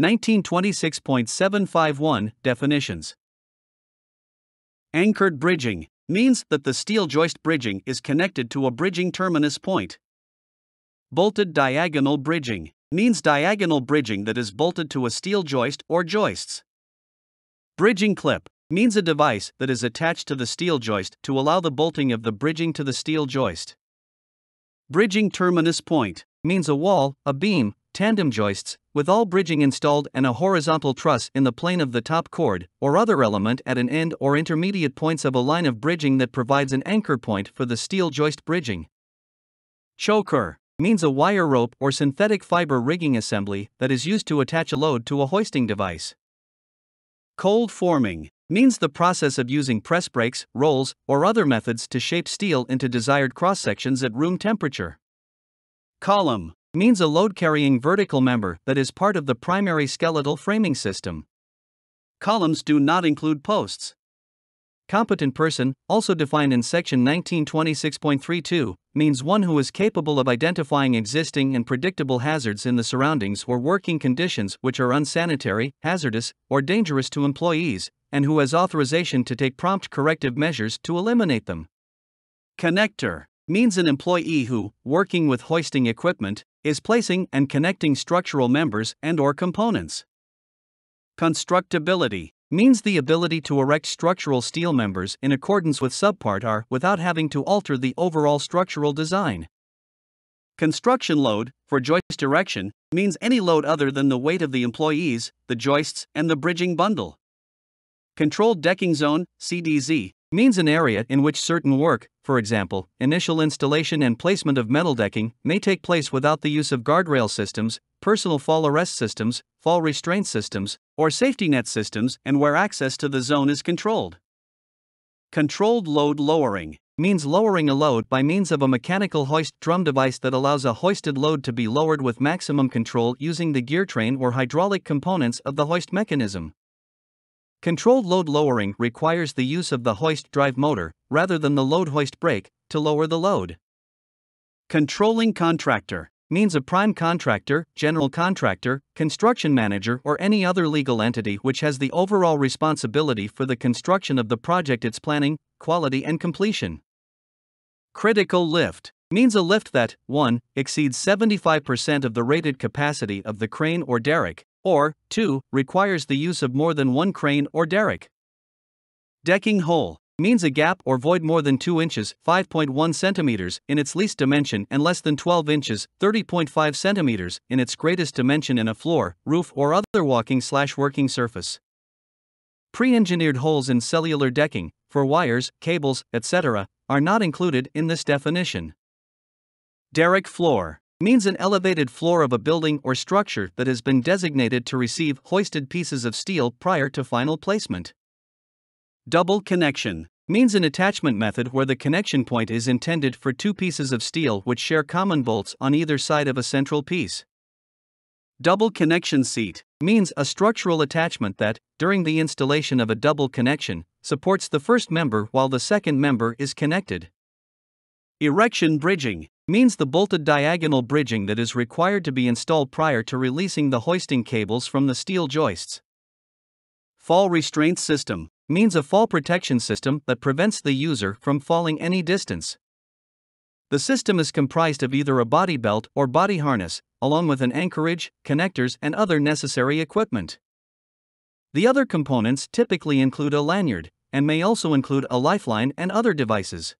1926.751 Definitions Anchored bridging means that the steel joist bridging is connected to a bridging terminus point. Bolted diagonal bridging means diagonal bridging that is bolted to a steel joist or joists. Bridging clip means a device that is attached to the steel joist to allow the bolting of the bridging to the steel joist. Bridging terminus point means a wall, a beam, tandem joists, with all bridging installed and a horizontal truss in the plane of the top chord, or other element at an end or intermediate points of a line of bridging that provides an anchor point for the steel joist bridging. Choker means a wire rope or synthetic fiber rigging assembly that is used to attach a load to a hoisting device. Cold forming means the process of using press brakes, rolls, or other methods to shape steel into desired cross sections at room temperature. Column means a load carrying vertical member that is part of the primary skeletal framing system. Columns do not include posts. Competent person, also defined in section 1926.32, means one who is capable of identifying existing and predictable hazards in the surroundings or working conditions which are unsanitary, hazardous, or dangerous to employees, and who has authorization to take prompt corrective measures to eliminate them. Connector means an employee who, working with hoisting equipment, is placing and connecting structural members and or components. Constructability means the ability to erect structural steel members in accordance with subpart R without having to alter the overall structural design. Construction load, for joist erection, means any load other than the weight of the employees, the joists, and the bridging bundle. Controlled Decking Zone, CDZ, means an area in which certain work, for example, initial installation and placement of metal decking, may take place without the use of guardrail systems, personal fall arrest systems, fall restraint systems, or safety net systems, and where access to the zone is controlled. Controlled load lowering means lowering a load by means of a mechanical hoist drum device that allows a hoisted load to be lowered with maximum control using the gear train or hydraulic components of the hoist mechanism. Controlled load lowering requires the use of the hoist drive motor, rather than the load hoist brake, to lower the load. Controlling contractor means a prime contractor, general contractor, construction manager, or any other legal entity which has the overall responsibility for the construction of the project, its planning, quality, and completion. Critical lift means a lift that 1. exceeds 75% of the rated capacity of the crane or derrick, or 2. requires the use of more than one crane or derrick. Decking hole means a gap or void more than 2 inches 5.1 centimeters in its least dimension and less than 12 inches 30.5 centimeters in its greatest dimension in a floor, roof or other walking slash working surface. Pre-engineered holes in cellular decking, for wires, cables, etc., are not included in this definition. Derrick floor means an elevated floor of a building or structure that has been designated to receive hoisted pieces of steel prior to final placement. Double connection means an attachment method where the connection point is intended for two pieces of steel which share common bolts on either side of a central piece. Double connection seat means a structural attachment that, during the installation of a double connection, supports the first member while the second member is connected. Erection bridging means the bolted diagonal bridging that is required to be installed prior to releasing the hoisting cables from the steel joists. Fall restraint system means a fall protection system that prevents the user from falling any distance. The system is comprised of either a body belt or body harness, along with an anchorage, connectors, and other necessary equipment. The other components typically include a lanyard, and may also include a lifeline and other devices.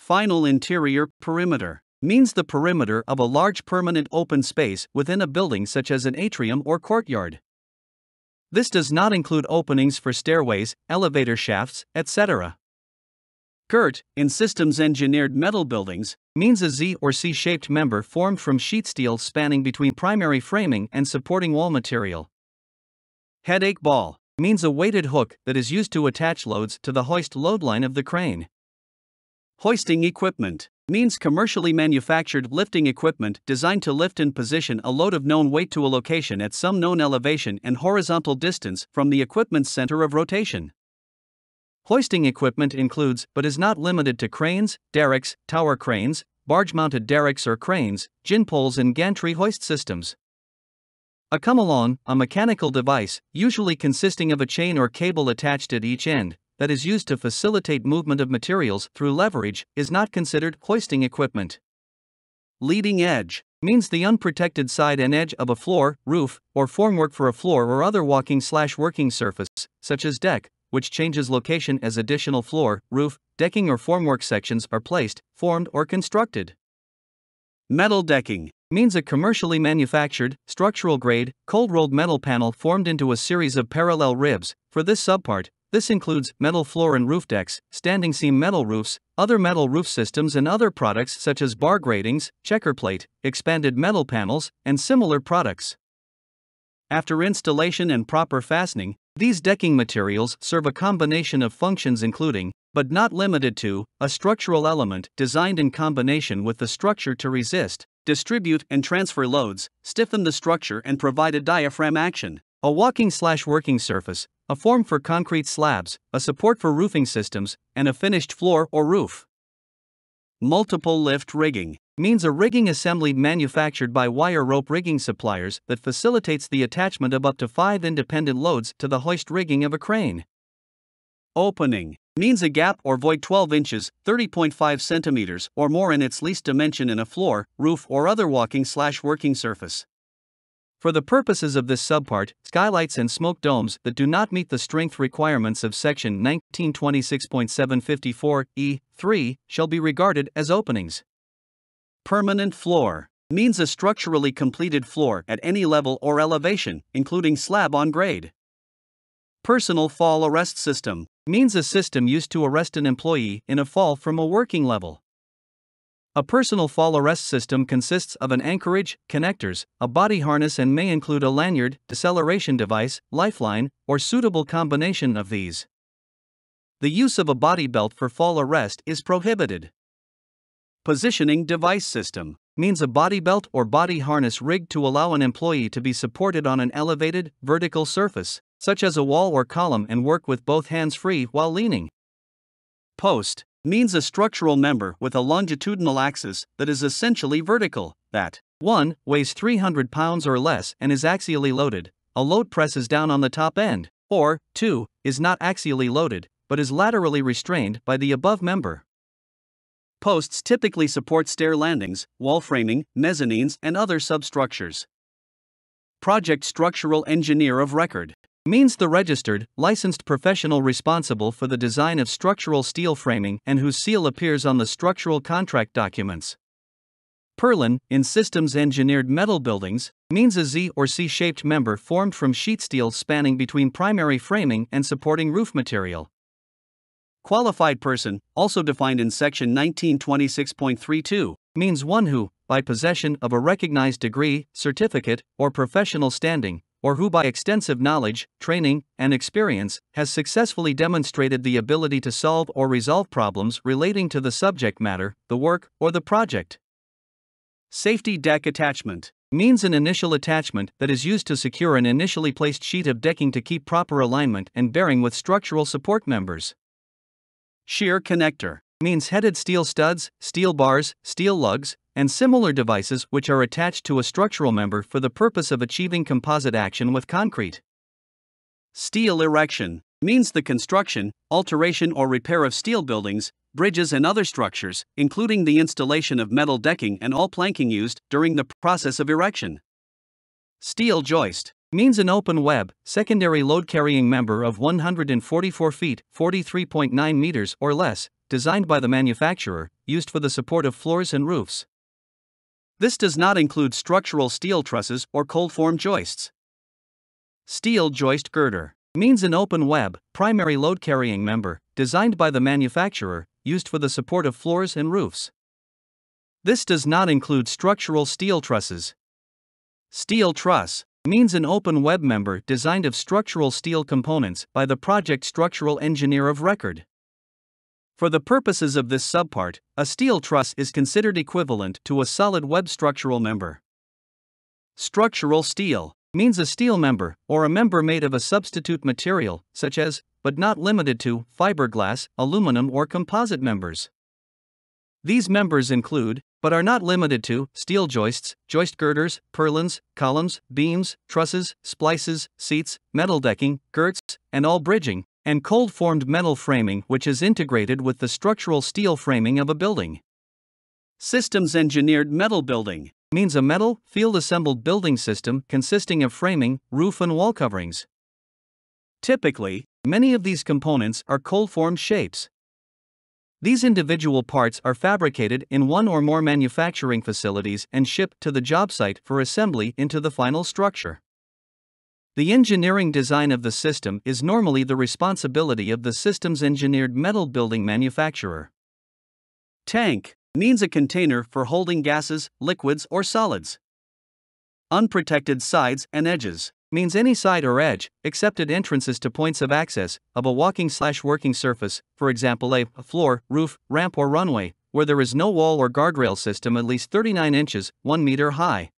Final interior perimeter means the perimeter of a large permanent open space within a building such as an atrium or courtyard. This does not include openings for stairways, elevator shafts, etc. Girt, in systems engineered metal buildings, means a Z or C shaped member formed from sheet steel spanning between primary framing and supporting wall material. Headache ball means a weighted hook that is used to attach loads to the hoist load line of the crane. Hoisting equipment means commercially manufactured lifting equipment designed to lift and position a load of known weight to a location at some known elevation and horizontal distance from the equipment's center of rotation. Hoisting equipment includes, but is not limited to cranes, derricks, tower cranes, barge mounted derricks or cranes, gin poles, and gantry hoist systems. A come-along, a mechanical device, usually consisting of a chain or cable attached at each end, that is used to facilitate movement of materials through leverage, is not considered hoisting equipment. Leading edge means the unprotected side and edge of a floor, roof, or formwork for a floor or other walking slash working surface, such as deck, which changes location as additional floor, roof, decking, or formwork sections are placed, formed, or constructed. Metal decking means a commercially manufactured, structural grade, cold rolled metal panel formed into a series of parallel ribs. For this subpart, this includes metal floor and roof decks, standing seam metal roofs, other metal roof systems, and other products such as bar gratings, checker plate, expanded metal panels, and similar products. After installation and proper fastening, these decking materials serve a combination of functions, including, but not limited to, a structural element designed in combination with the structure to resist, distribute, and transfer loads, stiffen the structure, and provide a diaphragm action. A walking slash working surface, a form for concrete slabs, a support for roofing systems, and a finished floor or roof. Multiple lift rigging means a rigging assembly manufactured by wire rope rigging suppliers that facilitates the attachment of up to five independent loads to the hoist rigging of a crane. Opening means a gap or void 12 inches, 30.5 centimeters, or more in its least dimension in a floor, roof, or other walking slash working surface. For the purposes of this subpart, skylights and smoke domes that do not meet the strength requirements of Section 1926.754 E3 shall be regarded as openings. Permanent floor means a structurally completed floor at any level or elevation, including slab on grade. Personal fall arrest system means a system used to arrest an employee in a fall from a working level. A personal fall arrest system consists of an anchorage, connectors, a body harness, and may include a lanyard, deceleration device, lifeline, or suitable combination of these. The use of a body belt for fall arrest is prohibited. Positioning device system means a body belt or body harness rigged to allow an employee to be supported on an elevated, vertical surface, such as a wall or column, and work with both hands free while leaning. Post means a structural member with a longitudinal axis that is essentially vertical, that 1. weighs 300 pounds or less and is axially loaded, a load presses down on the top end, or 2. is not axially loaded, but is laterally restrained by the above member. Posts typically support stair landings, wall framing, mezzanines, and other substructures. Project Structural Engineer of Record means the registered, licensed professional responsible for the design of structural steel framing and whose seal appears on the structural contract documents. Purlin, in systems engineered metal buildings, means a Z or C shaped member formed from sheet steel spanning between primary framing and supporting roof material. Qualified person, also defined in Section 1926.32, means one who, by possession of a recognized degree, certificate, or professional standing, or who by extensive knowledge, training, and experience has successfully demonstrated the ability to solve or resolve problems relating to the subject matter, the work, or the project. Safety deck attachment means an initial attachment that is used to secure an initially placed sheet of decking to keep proper alignment and bearing with structural support members. Shear connector means headed steel studs, steel bars, steel lugs, and similar devices which are attached to a structural member for the purpose of achieving composite action with concrete. Steel erection means the construction, alteration, or repair of steel buildings, bridges, and other structures, including the installation of metal decking and all planking used during the process of erection. Steel joist means an open web, secondary load carrying member of 144 feet, 43.9 meters or less, designed by the manufacturer, used for the support of floors and roofs. This does not include structural steel trusses or cold form joists. Steel joist girder means an open web, primary load carrying member, designed by the manufacturer, used for the support of floors and roofs. This does not include structural steel trusses. Steel truss means an open web member designed of structural steel components by the project structural engineer of record. For the purposes of this subpart, a steel truss is considered equivalent to a solid web structural member. Structural steel means a steel member or a member made of a substitute material, such as, but not limited to, fiberglass, aluminum, or composite members. These members include but are not limited to steel joists, joist girders, purlins, columns, beams, trusses, splices, seats, metal decking, girts, and all bridging, and cold formed metal framing which is integrated with the structural steel framing of a building. Systems engineered metal building means a metal, field assembled building system consisting of framing, roof, and wall coverings. Typically, many of these components are cold formed shapes. These individual parts are fabricated in one or more manufacturing facilities and shipped to the job site for assembly into the final structure. The engineering design of the system is normally the responsibility of the systems engineered metal building manufacturer. Tank means a container for holding gases, liquids, or solids. Unprotected sides and edges means any side or edge, except at entrances to points of access, of a walking slash working surface, for example a floor, roof, ramp or runway, where there is no wall or guardrail system at least 39 inches, 1 meter high.